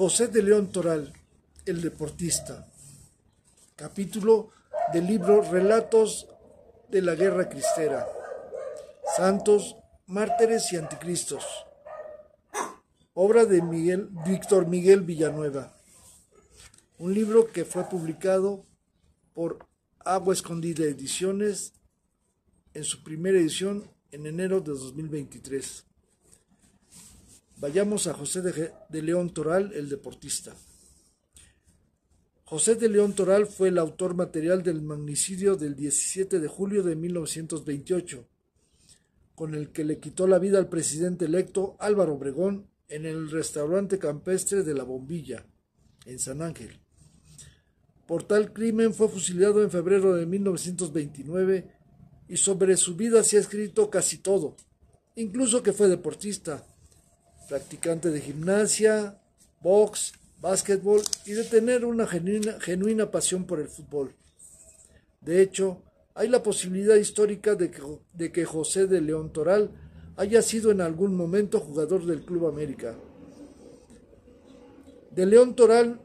José de León Toral, el deportista. Capítulo del libro Relatos de la Guerra Cristera. Santos, mártires y anticristos. Obra de Miguel, Víctor Miguel Villanueva. Un libro que fue publicado por Agua Escondida Ediciones en su primera edición en enero de 2023. Vayamos a José de, León Toral, el deportista. José de León Toral fue el autor material del magnicidio del 17 de julio de 1928, con el que le quitó la vida al presidente electo Álvaro Obregón en el restaurante campestre de La Bombilla, en San Ángel. Por tal crimen fue fusilado en febrero de 1929 y sobre su vida se ha escrito casi todo, incluso que fue deportista, practicante de gimnasia, box, básquetbol y de tener una genuina, pasión por el fútbol. De hecho, hay la posibilidad histórica de que, de que José de León Toral haya sido en algún momento jugador del Club América. De León Toral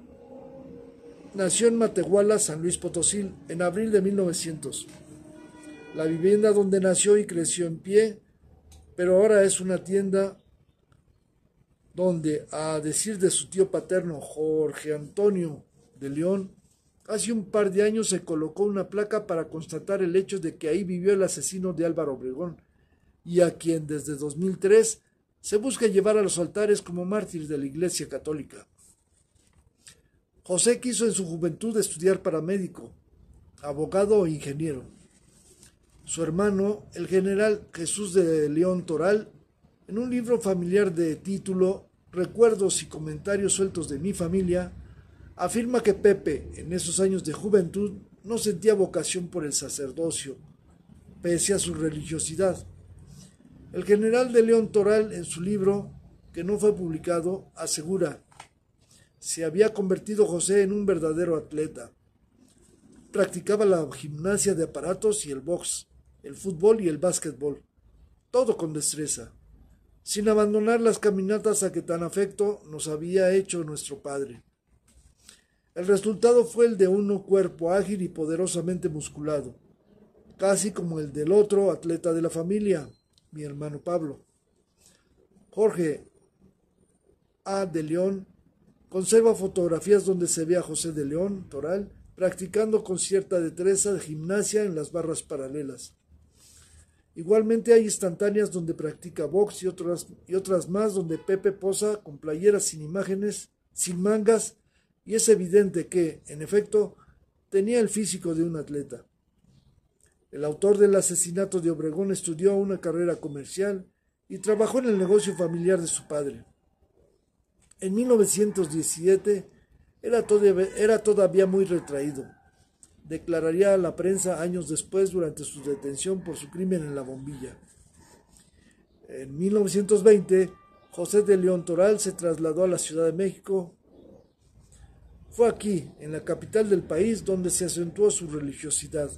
nació en Matehuala, San Luis Potosí, en abril de 1900. La vivienda donde nació y creció en pie, pero ahora es una tienda donde, a decir de su tío paterno Jorge Antonio de León, hace un par de años se colocó una placa para constatar el hecho de que ahí vivió el asesino de Álvaro Obregón, y a quien desde 2003 se busca llevar a los altares como mártir de la Iglesia Católica. José quiso en su juventud estudiar para médico, abogado o ingeniero. Su hermano, el general Jesús de León Toral, en un libro familiar de título Recuerdos y comentarios sueltos de mi familia, afirma que Pepe, en esos años de juventud, no sentía vocación por el sacerdocio, pese a su religiosidad. El general de León Toral, en su libro, que no fue publicado, asegura, se había convertido José en un verdadero atleta. Practicaba la gimnasia de aparatos y el box, el fútbol y el básquetbol, todo con destreza sin abandonar las caminatas a que tan afecto nos había hecho nuestro padre. El resultado fue el de un cuerpo ágil y poderosamente musculado, casi como el del otro atleta de la familia, mi hermano Pablo. Jorge A. de León conserva fotografías donde se ve a José de León, Toral, practicando con cierta destreza de gimnasia en las barras paralelas. Igualmente hay instantáneas donde practica box y otras, y otras más donde Pepe posa con playeras sin imágenes, sin mangas, y es evidente que, en efecto, tenía el físico de un atleta. El autor del asesinato de Obregón estudió una carrera comercial y trabajó en el negocio familiar de su padre. En 1917 era todavía, era todavía muy retraído declararía a la prensa años después durante su detención por su crimen en la bombilla. En 1920, José de León Toral se trasladó a la Ciudad de México. Fue aquí, en la capital del país, donde se acentuó su religiosidad.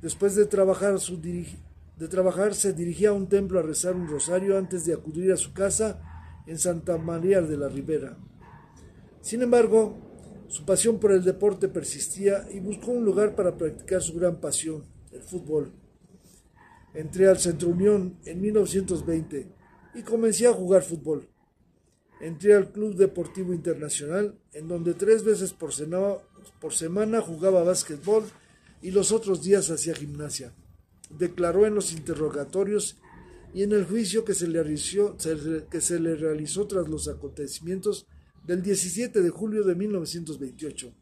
Después de trabajar, de trabajar, se dirigía a un templo a rezar un rosario antes de acudir a su casa en Santa María de la Ribera. Sin embargo, su pasión por el deporte persistía y buscó un lugar para practicar su gran pasión, el fútbol. Entré al Centro Unión en 1920 y comencé a jugar fútbol. Entré al Club Deportivo Internacional, en donde tres veces por semana, jugaba básquetbol y los otros días hacía gimnasia. Declaró en los interrogatorios y en el juicio que se que se le realizó tras los acontecimientos del 17 de julio de 1928.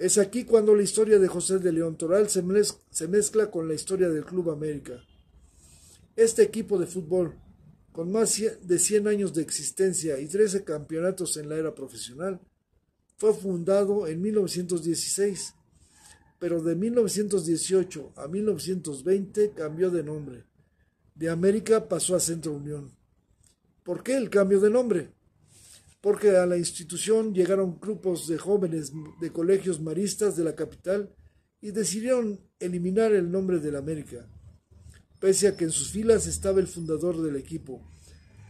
Es aquí cuando la historia de José de León Toral se, mezcla con la historia del Club América. Este equipo de fútbol, con más de 100 años de existencia y 13 campeonatos en la era profesional, fue fundado en 1916, pero de 1918 a 1920 cambió de nombre. De América pasó a Centro Unión. ¿Por qué el cambio de nombre? Porque a la institución llegaron grupos de jóvenes de colegios maristas de la capital y decidieron eliminar el nombre de la América, pese a que en sus filas estaba el fundador del equipo,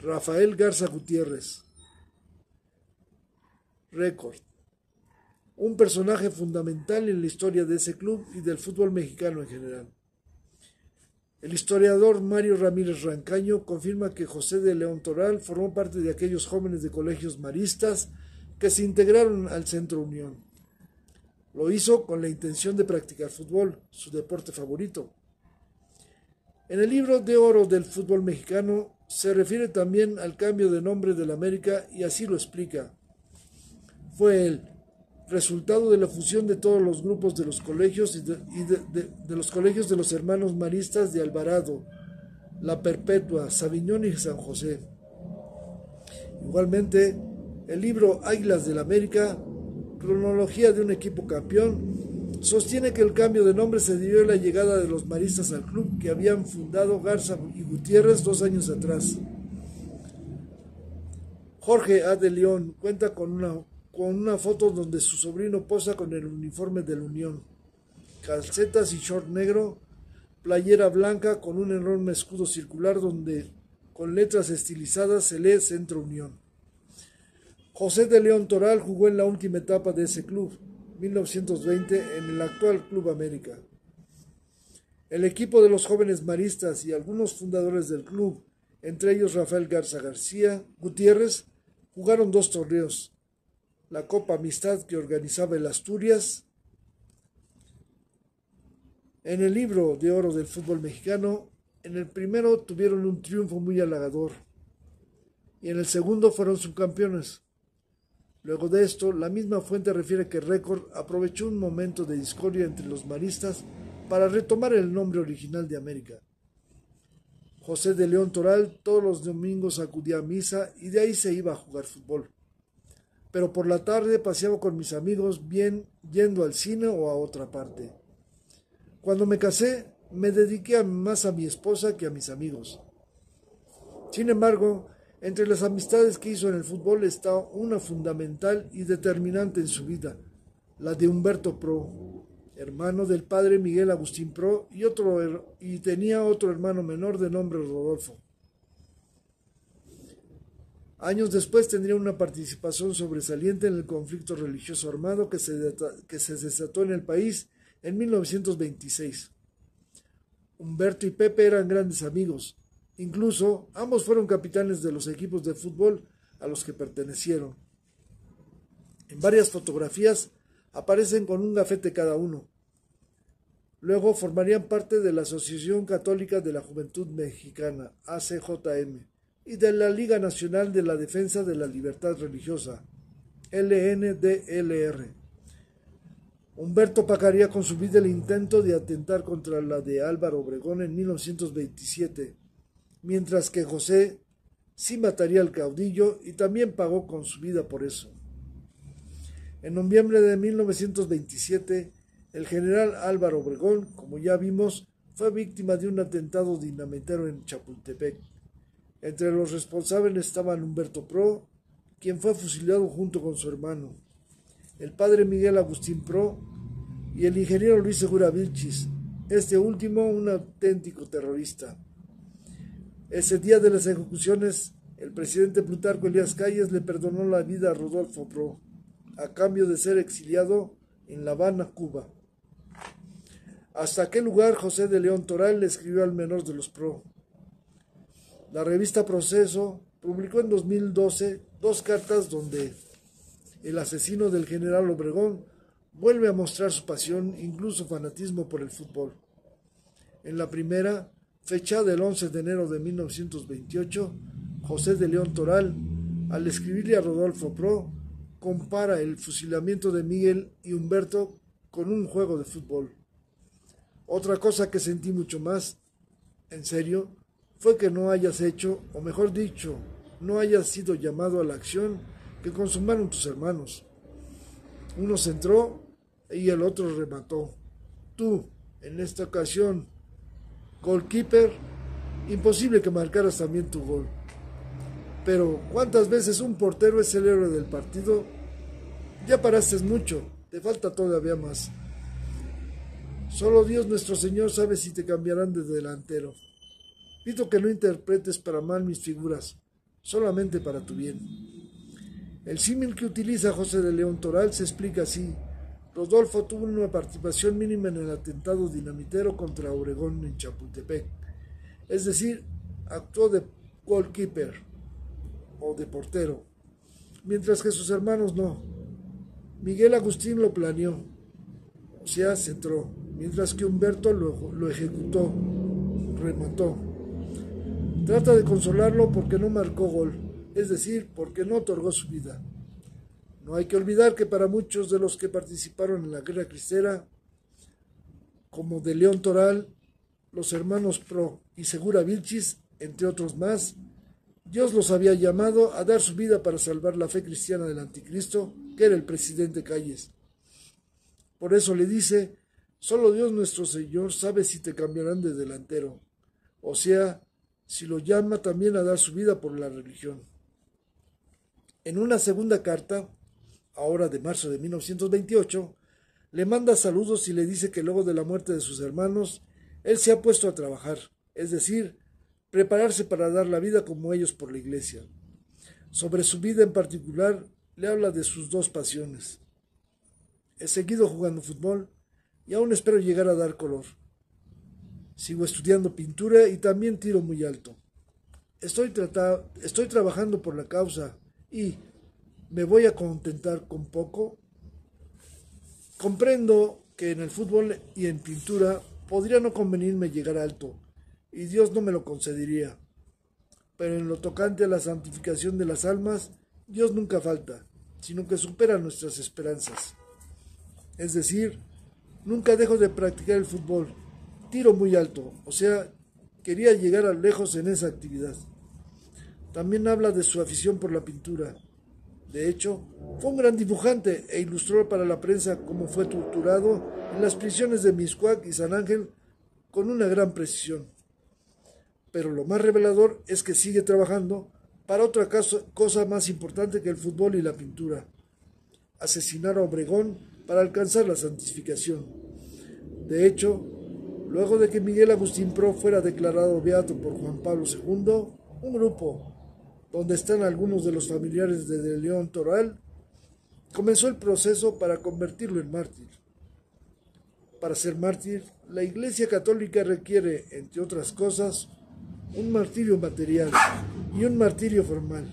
Rafael Garza Gutiérrez. Récord. Un personaje fundamental en la historia de ese club y del fútbol mexicano en general. El historiador Mario Ramírez Rancaño confirma que José de León Toral formó parte de aquellos jóvenes de colegios maristas que se integraron al Centro Unión. Lo hizo con la intención de practicar fútbol, su deporte favorito. En el libro de oro del fútbol mexicano se refiere también al cambio de nombre del América y así lo explica. Fue él, resultado de la fusión de todos los grupos de los colegios y, de, los colegios de los hermanos maristas de Alvarado, La Perpetua, Sabiñón y San José. Igualmente, el libro Águilas del América, cronología de un equipo campeón, sostiene que el cambio de nombre se debió a la llegada de los maristas al club que habían fundado Garza y Gutiérrez dos años atrás. Jorge A. de León cuenta con una con una foto donde su sobrino posa con el uniforme de la Unión. Calcetas y short negro, playera blanca con un enorme escudo circular donde con letras estilizadas se lee Centro Unión. José de León Toral jugó en la última etapa de ese club, 1920, en el actual Club América. El equipo de los jóvenes maristas y algunos fundadores del club, entre ellos Rafael Garza García Gutiérrez, jugaron dos torneos, la Copa Amistad que organizaba el Asturias. En el libro de oro del fútbol mexicano, en el primero tuvieron un triunfo muy halagador y en el segundo fueron subcampeones. Luego de esto, la misma fuente refiere que Récord aprovechó un momento de discordia entre los maristas para retomar el nombre original de América. José de León Toral todos los domingos acudía a misa y de ahí se iba a jugar fútbol pero por la tarde paseaba con mis amigos bien yendo al cine o a otra parte. Cuando me casé, me dediqué más a mi esposa que a mis amigos. Sin embargo, entre las amistades que hizo en el fútbol está una fundamental y determinante en su vida, la de Humberto Pro, hermano del padre Miguel Agustín Pro y, otro, y tenía otro hermano menor de nombre Rodolfo. Años después tendría una participación sobresaliente en el conflicto religioso armado que se, desató en el país en 1926. Humberto y Pepe eran grandes amigos. Incluso ambos fueron capitanes de los equipos de fútbol a los que pertenecieron. En varias fotografías aparecen con un gafete cada uno. Luego formarían parte de la Asociación Católica de la Juventud Mexicana, ACJM y de la Liga Nacional de la Defensa de la Libertad Religiosa, LNDLR. Humberto pagaría con su vida el intento de atentar contra la de Álvaro Obregón en 1927, mientras que José sí mataría al caudillo y también pagó con su vida por eso. En noviembre de 1927, el general Álvaro Obregón, como ya vimos, fue víctima de un atentado dinamitero en Chapultepec. Entre los responsables estaban Humberto Pro, quien fue fusilado junto con su hermano, el padre Miguel Agustín Pro y el ingeniero Luis Segura Vilchis, este último un auténtico terrorista. Ese día de las ejecuciones, el presidente Plutarco Elías Calles le perdonó la vida a Rodolfo Pro, a cambio de ser exiliado en La Habana, Cuba. Hasta aquel lugar José de León Toral le escribió al menor de los Pro, la revista Proceso publicó en 2012 dos cartas donde el asesino del general Obregón vuelve a mostrar su pasión, incluso fanatismo por el fútbol. En la primera, fechada el 11 de enero de 1928, José de León Toral, al escribirle a Rodolfo Pro, compara el fusilamiento de Miguel y Humberto con un juego de fútbol. Otra cosa que sentí mucho más, en serio, fue que no hayas hecho, o mejor dicho, no hayas sido llamado a la acción que consumaron tus hermanos. Uno se entró y el otro remató. Tú, en esta ocasión, goalkeeper, imposible que marcaras también tu gol. Pero, ¿cuántas veces un portero es el héroe del partido? Ya paraste mucho, te falta todavía más. Solo Dios nuestro Señor sabe si te cambiarán de delantero. Pido que no interpretes para mal mis figuras, solamente para tu bien. El símil que utiliza José de León Toral se explica así. Rodolfo tuvo una participación mínima en el atentado dinamitero contra Obregón en Chapultepec. Es decir, actuó de goalkeeper o de portero, mientras que sus hermanos no. Miguel Agustín lo planeó, o sea, centró, mientras que Humberto lo, lo ejecutó, remató. Trata de consolarlo porque no marcó gol, es decir, porque no otorgó su vida. No hay que olvidar que para muchos de los que participaron en la guerra cristera, como de León Toral, los hermanos Pro y Segura Vilchis, entre otros más, Dios los había llamado a dar su vida para salvar la fe cristiana del anticristo, que era el presidente Calles. Por eso le dice, solo Dios nuestro Señor sabe si te cambiarán de delantero, o sea, si lo llama también a dar su vida por la religión. En una segunda carta, ahora de marzo de 1928, le manda saludos y le dice que luego de la muerte de sus hermanos, él se ha puesto a trabajar, es decir, prepararse para dar la vida como ellos por la iglesia. Sobre su vida en particular, le habla de sus dos pasiones. He seguido jugando fútbol y aún espero llegar a dar color. Sigo estudiando pintura y también tiro muy alto. Estoy, estoy trabajando por la causa y me voy a contentar con poco. Comprendo que en el fútbol y en pintura podría no convenirme llegar alto, y Dios no me lo concedería. Pero en lo tocante a la santificación de las almas, Dios nunca falta, sino que supera nuestras esperanzas. Es decir, nunca dejo de practicar el fútbol, tiro muy alto, o sea, quería llegar a lejos en esa actividad. También habla de su afición por la pintura. De hecho, fue un gran dibujante e ilustró para la prensa cómo fue torturado en las prisiones de Miscuac y San Ángel con una gran precisión. Pero lo más revelador es que sigue trabajando para otra cosa más importante que el fútbol y la pintura. Asesinar a Obregón para alcanzar la santificación. De hecho, luego de que Miguel Agustín Pro fuera declarado beato por Juan Pablo II, un grupo donde están algunos de los familiares de, de León Toral, comenzó el proceso para convertirlo en mártir. Para ser mártir, la Iglesia Católica requiere, entre otras cosas, un martirio material y un martirio formal.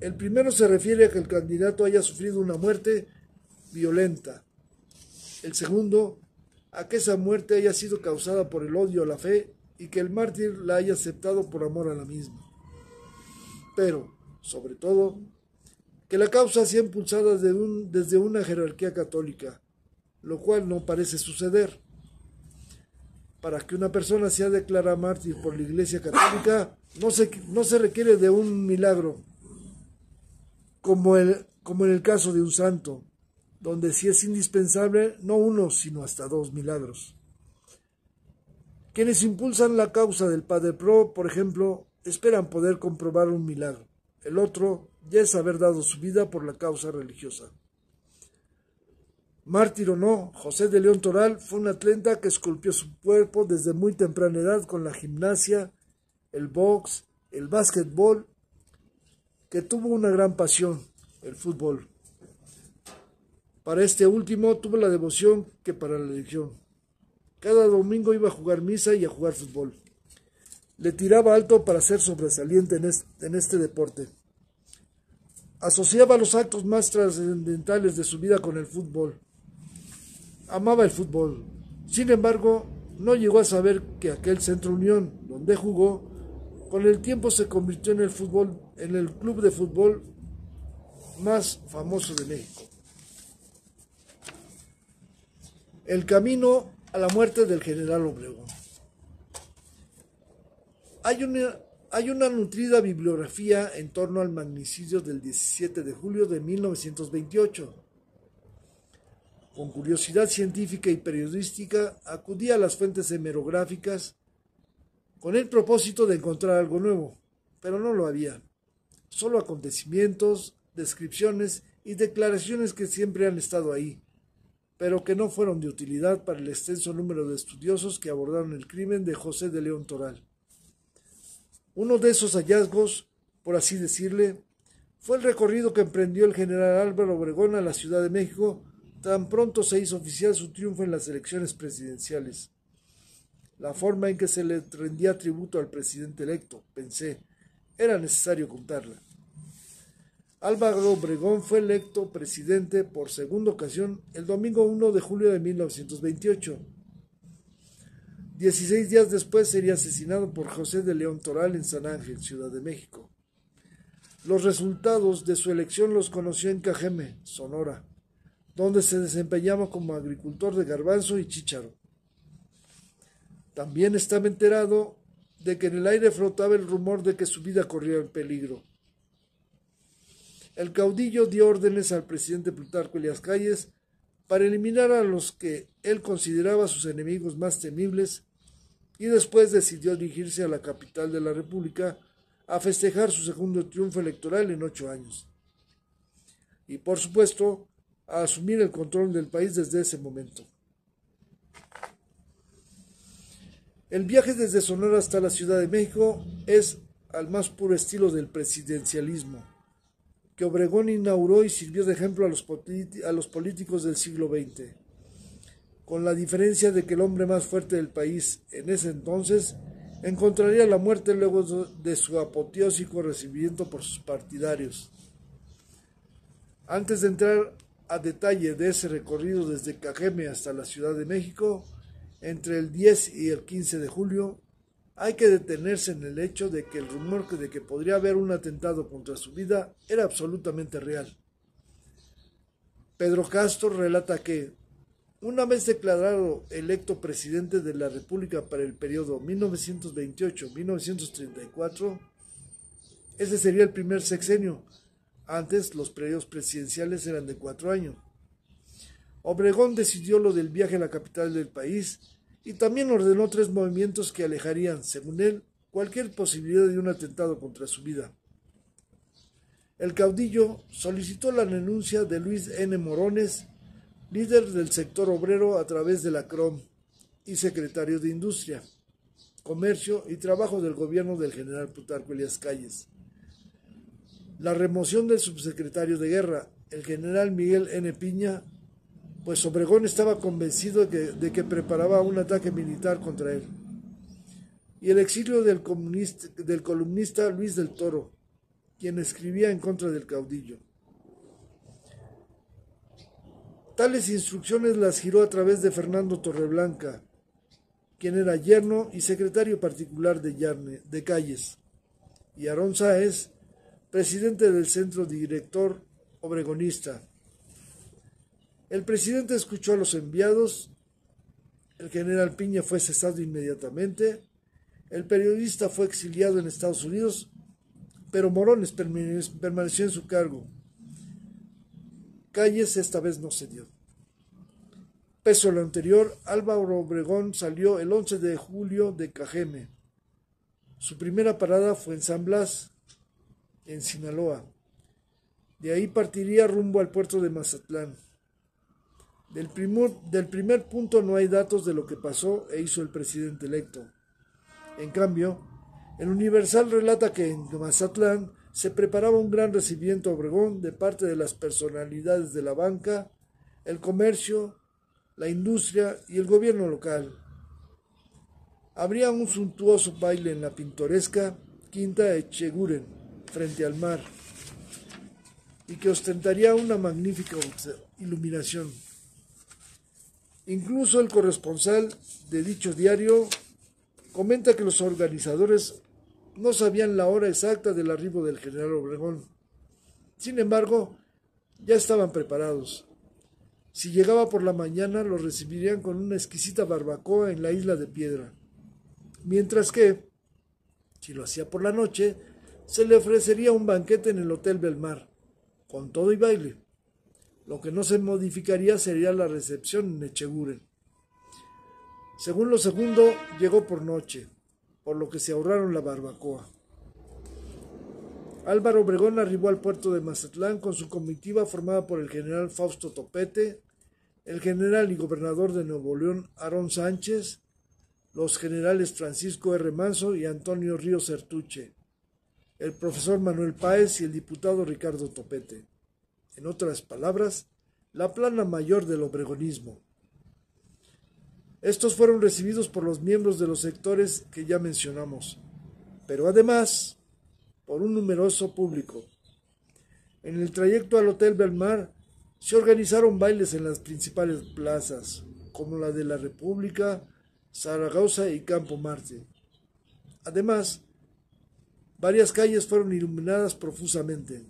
El primero se refiere a que el candidato haya sufrido una muerte violenta. El segundo, a que esa muerte haya sido causada por el odio a la fe y que el mártir la haya aceptado por amor a la misma pero, sobre todo, que la causa sea impulsada desde una jerarquía católica, lo cual no parece suceder. Para que una persona sea declarada mártir por la Iglesia Católica, no se, no se requiere de un milagro, como, el, como en el caso de un santo, donde sí es indispensable no uno, sino hasta dos milagros. Quienes impulsan la causa del Padre Pro, por ejemplo, esperan poder comprobar un milagro. El otro ya es haber dado su vida por la causa religiosa. Mártir o no, José de León Toral fue un atleta que esculpió su cuerpo desde muy temprana edad con la gimnasia, el box, el básquetbol, que tuvo una gran pasión, el fútbol. Para este último tuvo la devoción que para la religión. Cada domingo iba a jugar misa y a jugar fútbol le tiraba alto para ser sobresaliente en este, deporte. Asociaba los actos más trascendentales de su vida con el fútbol. Amaba el fútbol. Sin embargo, no llegó a saber que aquel Centro Unión, donde jugó, con el tiempo se convirtió en el fútbol, en el club de fútbol más famoso de México. El camino a la muerte del general Obregón. Hay una, hay una nutrida bibliografía en torno al magnicidio del 17 de julio de 1928. Con curiosidad científica y periodística acudí a las fuentes hemerográficas con el propósito de encontrar algo nuevo, pero no lo había. Solo acontecimientos, descripciones y declaraciones que siempre han estado ahí, pero que no fueron de utilidad para el extenso número de estudiosos que abordaron el crimen de José de León Toral. Uno de esos hallazgos, por así decirle, fue el recorrido que emprendió el general Álvaro Obregón a la Ciudad de México tan pronto se hizo oficial su triunfo en las elecciones presidenciales. La forma en que se le rendía tributo al presidente electo, pensé, era necesario contarla. Álvaro Obregón fue electo presidente por segunda ocasión el domingo 1 de julio de 1928. Dieciséis días después sería asesinado por José de León Toral en San Ángel, Ciudad de México. Los resultados de su elección los conoció en Cajeme, Sonora, donde se desempeñaba como agricultor de garbanzo y chícharo. También estaba enterado de que en el aire flotaba el rumor de que su vida corría en peligro. El caudillo dio órdenes al presidente Plutarco Elias Calles para eliminar a los que él consideraba sus enemigos más temibles y después decidió dirigirse a la capital de la República a festejar su segundo triunfo electoral en ocho años. Y por supuesto, a asumir el control del país desde ese momento. El viaje desde Sonora hasta la Ciudad de México es al más puro estilo del presidencialismo, que Obregón inauguró y sirvió de ejemplo a los, a los políticos del siglo XX, con la diferencia de que el hombre más fuerte del país en ese entonces encontraría la muerte luego de su apoteósico recibimiento por sus partidarios. Antes de entrar a detalle de ese recorrido desde Cajeme hasta la Ciudad de México, entre el 10 y el 15 de julio, hay que detenerse en el hecho de que el rumor de que podría haber un atentado contra su vida era absolutamente real. Pedro Castro relata que, una vez declarado electo presidente de la República para el periodo 1928-1934, ese sería el primer sexenio. Antes los periodos presidenciales eran de cuatro años. Obregón decidió lo del viaje a la capital del país y también ordenó tres movimientos que alejarían, según él, cualquier posibilidad de un atentado contra su vida. El caudillo solicitó la renuncia de Luis N. Morones líder del sector obrero a través de la CROM y secretario de Industria, Comercio y Trabajo del gobierno del general Plutarco Elias Calles. La remoción del subsecretario de Guerra, el general Miguel N. Piña, pues Obregón estaba convencido de que, preparaba un ataque militar contra él. Y el exilio del, del columnista Luis del Toro, quien escribía en contra del caudillo. Tales instrucciones las giró a través de Fernando Torreblanca, quien era yerno y secretario particular de, de Calles, y Aarón Sáez, presidente del centro director obregonista. El presidente escuchó a los enviados, el general Piña fue cesado inmediatamente, el periodista fue exiliado en Estados Unidos, pero Morones permaneció en su cargo. Calles esta vez no cedió. Peso a lo anterior, Álvaro Obregón salió el 11 de julio de Cajeme. Su primera parada fue en San Blas, en Sinaloa. De ahí partiría rumbo al puerto de Mazatlán. Del primer, punto no hay datos de lo que pasó e hizo el presidente electo. En cambio, el Universal relata que en Mazatlán se preparaba un gran recibimiento a Obregón de parte de las personalidades de la banca, el comercio, la industria y el gobierno local. Habría un suntuoso baile en la pintoresca Quinta Echeguren, frente al mar, y que ostentaría una magnífica iluminación. Incluso el corresponsal de dicho diario comenta que los organizadores no sabían la hora exacta del arribo del general Obregón. Sin embargo, ya estaban preparados. Si llegaba por la mañana, lo recibirían con una exquisita barbacoa en la isla de Piedra. Mientras que, si lo hacía por la noche, se le ofrecería un banquete en el Hotel Belmar, con todo y baile. Lo que no se modificaría sería la recepción en Echeguren. Según lo segundo, llegó por noche por lo que se ahorraron la barbacoa. Álvaro Obregón arribó al puerto de Mazatlán con su comitiva formada por el general Fausto Topete, el general y gobernador de Nuevo León Aarón Sánchez, los generales Francisco R. Manso y Antonio Ríos Sertuche, el profesor Manuel Páez y el diputado Ricardo Topete. En otras palabras, la plana mayor del obregonismo. Estos fueron recibidos por los miembros de los sectores que ya mencionamos, pero además por un numeroso público. En el trayecto al Hotel Belmar se organizaron bailes en las principales plazas, como la de la República, Zaragoza y Campo Marte. Además, varias calles fueron iluminadas profusamente.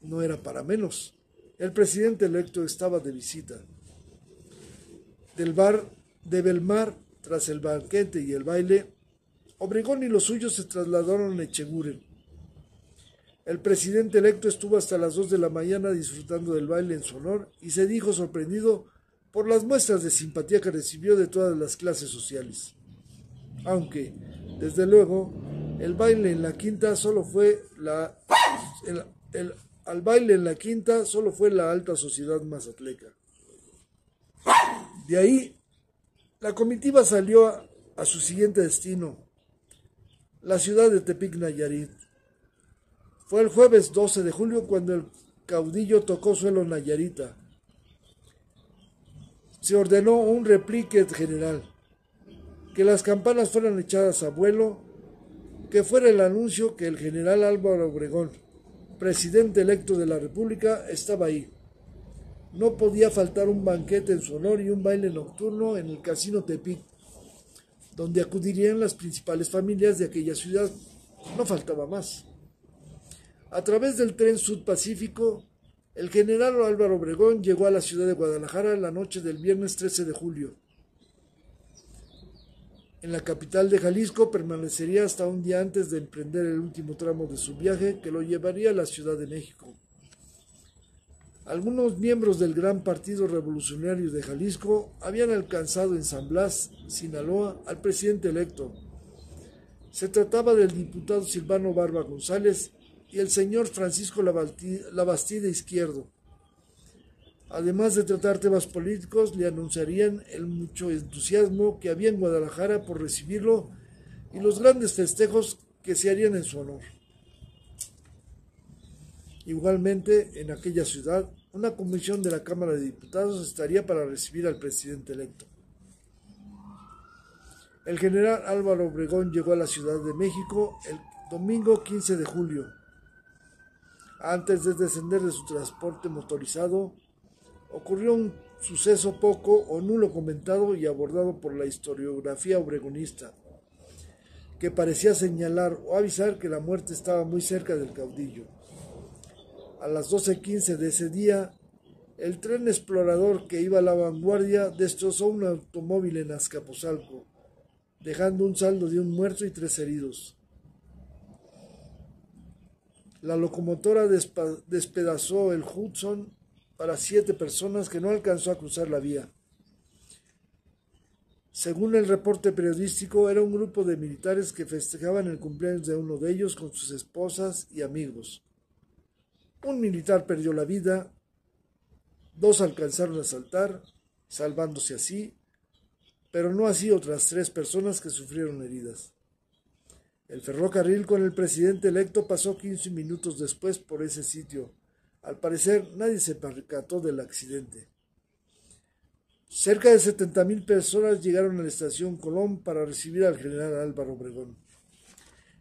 No era para menos. El presidente electo estaba de visita. Del bar de Belmar, tras el banquete y el baile, Obregón y los suyos se trasladaron a Echeguren. El presidente electo estuvo hasta las dos de la mañana disfrutando del baile en su honor y se dijo sorprendido por las muestras de simpatía que recibió de todas las clases sociales. Aunque, desde luego, el baile en la quinta solo fue la el, al baile en la quinta solo fue la alta sociedad mazatleca. De ahí, la comitiva salió a, su siguiente destino, la ciudad de Tepic Nayarit. Fue el jueves 12 de julio cuando el caudillo tocó suelo Nayarita. Se ordenó un replique general, que las campanas fueran echadas a vuelo, que fuera el anuncio que el general Álvaro Obregón, presidente electo de la República, estaba ahí. No podía faltar un banquete en su honor y un baile nocturno en el Casino Tepic, donde acudirían las principales familias de aquella ciudad. No faltaba más. A través del tren Sud Pacífico, el general Álvaro Obregón llegó a la ciudad de Guadalajara la noche del viernes 13 de julio. En la capital de Jalisco permanecería hasta un día antes de emprender el último tramo de su viaje que lo llevaría a la Ciudad de México. Algunos miembros del Gran Partido Revolucionario de Jalisco habían alcanzado en San Blas, Sinaloa, al presidente electo. Se trataba del diputado Silvano Barba González y el señor Francisco Labastida Izquierdo. Además de tratar temas políticos, le anunciarían el mucho entusiasmo que había en Guadalajara por recibirlo y los grandes festejos que se harían en su honor. Igualmente, en aquella ciudad, una comisión de la Cámara de Diputados estaría para recibir al presidente electo. El general Álvaro Obregón llegó a la Ciudad de México el domingo 15 de julio. Antes de descender de su transporte motorizado, ocurrió un suceso poco o nulo comentado y abordado por la historiografía obregonista, que parecía señalar o avisar que la muerte estaba muy cerca del caudillo. A las 12.15 de ese día, el tren explorador que iba a la vanguardia destrozó un automóvil en Azcapotzalco, dejando un saldo de un muerto y tres heridos. La locomotora despedazó el Hudson para siete personas que no alcanzó a cruzar la vía. Según el reporte periodístico, era un grupo de militares que festejaban el cumpleaños de uno de ellos con sus esposas y amigos. Un militar perdió la vida, dos alcanzaron a saltar, salvándose así, pero no así otras tres personas que sufrieron heridas. El ferrocarril con el presidente electo pasó 15 minutos después por ese sitio, al parecer nadie se percató del accidente. Cerca de 70.000 personas llegaron a la estación Colón para recibir al general Álvaro Obregón.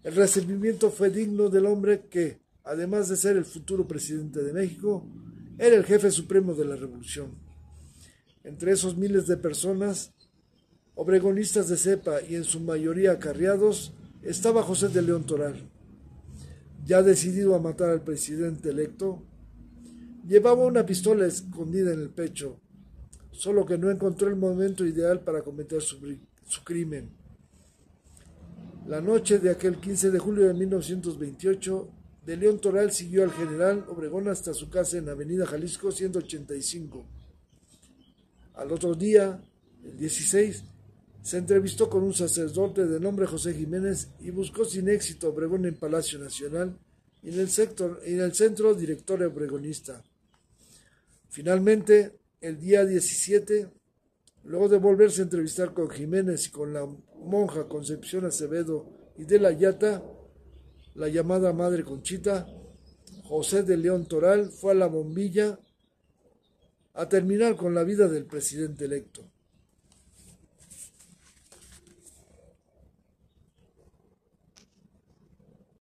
El recibimiento fue digno del hombre que, además de ser el futuro presidente de México, era el jefe supremo de la revolución. Entre esos miles de personas, obregonistas de cepa y en su mayoría acarreados, estaba José de León Toral. Ya decidido a matar al presidente electo, Llevaba una pistola escondida en el pecho, solo que no encontró el momento ideal para cometer su, crimen. La noche de aquel 15 de julio de 1928, de León Toral siguió al general Obregón hasta su casa en Avenida Jalisco 185. Al otro día, el 16, se entrevistó con un sacerdote de nombre José Jiménez y buscó sin éxito Obregón en Palacio Nacional y en el, sector, en el centro director obregonista. Finalmente, el día 17, luego de volverse a entrevistar con Jiménez y con la monja Concepción Acevedo y de la Yata, la llamada Madre Conchita, José de León Toral fue a la bombilla a terminar con la vida del presidente electo.